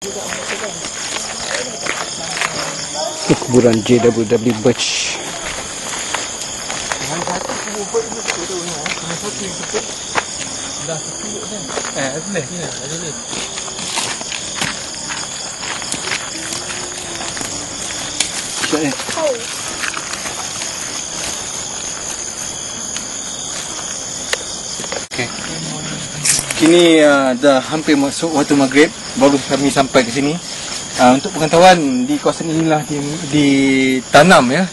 Ini kuburan JWW Birch. Eh, boleh ni lah, ada ni. Sekejap ni. Okay. Kini uh, dah hampir masuk waktu maghrib. Baru kami sampai ke sini. Uh, Untuk pengetahuan di kawasan inilah di, ditanam ya.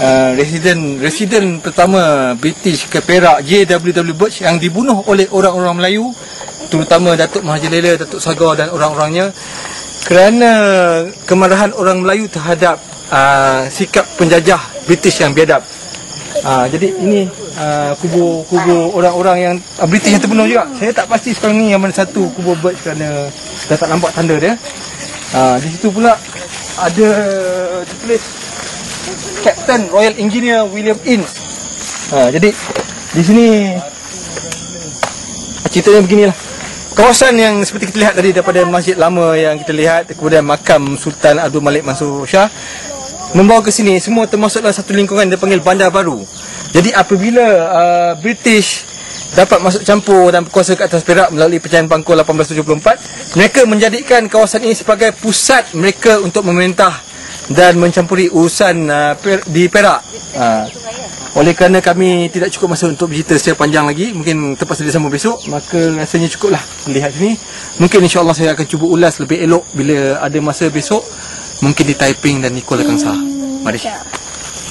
Uh, Residen residen pertama British ke Perak JWW Birch Yang dibunuh oleh orang-orang Melayu Terutama Datuk Mahathir Lela, Datuk Sagar dan orang-orangnya. Kerana kemarahan orang Melayu terhadap uh, sikap penjajah British yang biadab Ah, jadi ini ah, kubur kubur orang-orang yang ah, British yang terbunuh juga. Saya tak pasti sekarang ni yang mana satu kubur bird kerana dah tak nampak tanda dia. Ah, di situ pula ada tertulis Captain Royal Engineer William Innes. Ah, jadi di sini ceritanya beginilah. Kawasan yang seperti kita lihat tadi daripada masjid lama yang kita lihat kemudian makam Sultan Abdul Malik Mansur Shah membawa ke sini semua termasuk dalam satu lingkungan dia panggil bandar baru. Jadi apabila uh, British dapat masuk campur dan berkuasa ke atas Perak melalui pecahan Bangkok 1874, mereka menjadikan kawasan ini sebagai pusat mereka untuk memerintah dan mencampuri urusan uh, per, di Perak. Uh, oleh kerana kami tidak cukup masa untuk bercerita secara panjang lagi, mungkin terpaksa disambung besok, maka rasanya cukuplah melihat sini. Mungkin insya-Allah saya akan cuba ulas lebih elok bila ada masa besok. Mungkin di Taiping dan Nicole akan sah. Mari.